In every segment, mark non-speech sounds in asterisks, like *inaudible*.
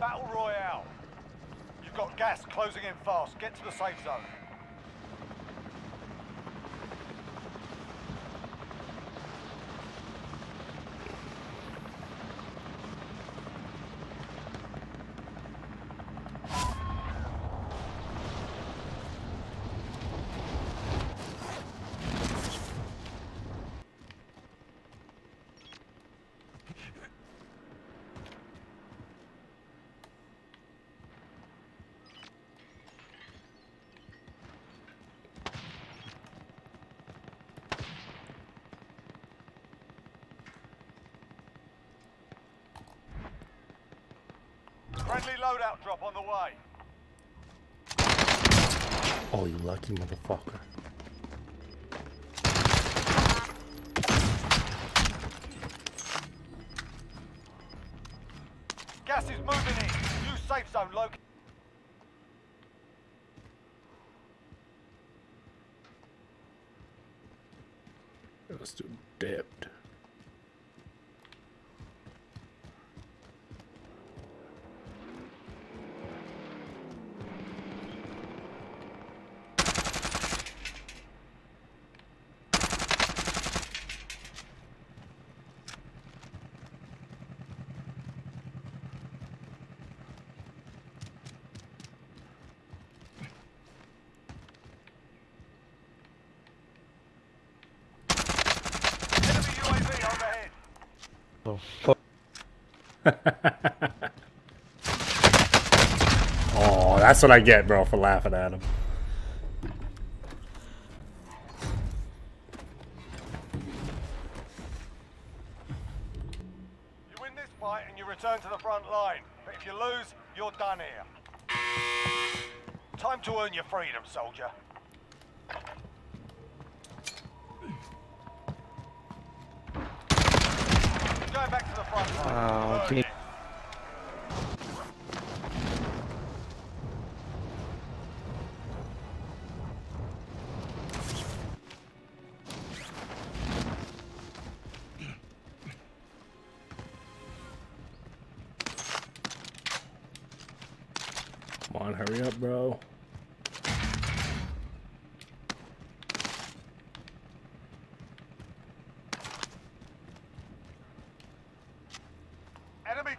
Battle Royale. You've got gas closing in fast. Get to the safe zone. Friendly loadout drop on the way. Oh, you lucky motherfucker. Gas is moving in. New safe zone located. Let's do dipped. Oh, fuck. Oh, that's what I get, bro, for laughing at him. You win this fight and you return to the front line. But if you lose, you're done here. Time to earn your freedom, soldier. Going back to the front you- it. Come on, hurry up, bro.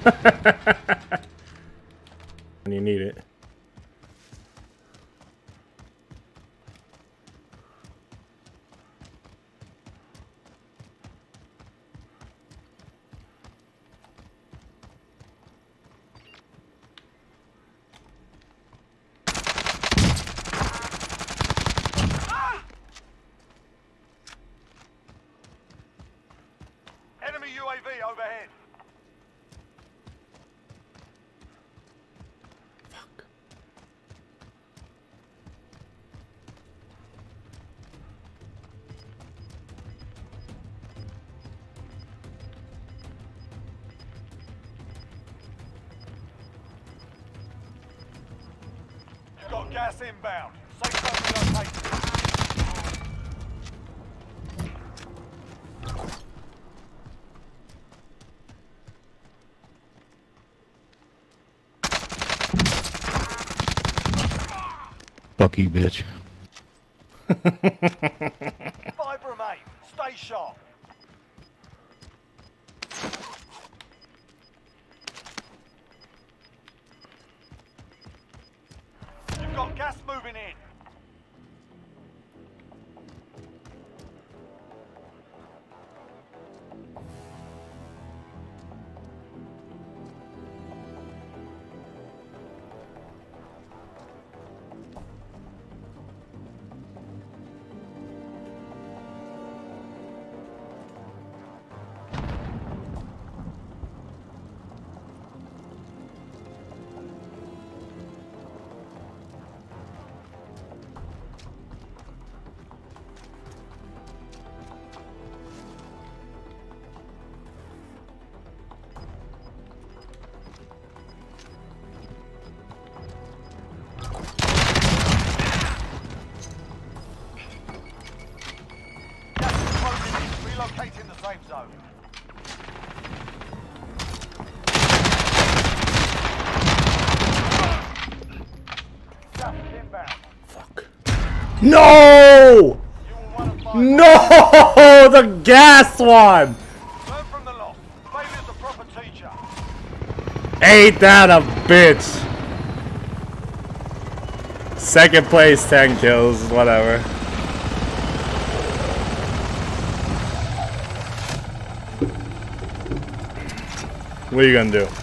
*laughs* When you need it. Gas inbound. Safe zone relocated. Fuck you, bitch. Five remain. Stay sharp. Safe zone. Fuck. No! You will one of five. No! *laughs* The gas one! Learn from the loss. Failure's a proper teacher. Ain't that a bitch? Second place, 10 kills, whatever. What are you gonna do?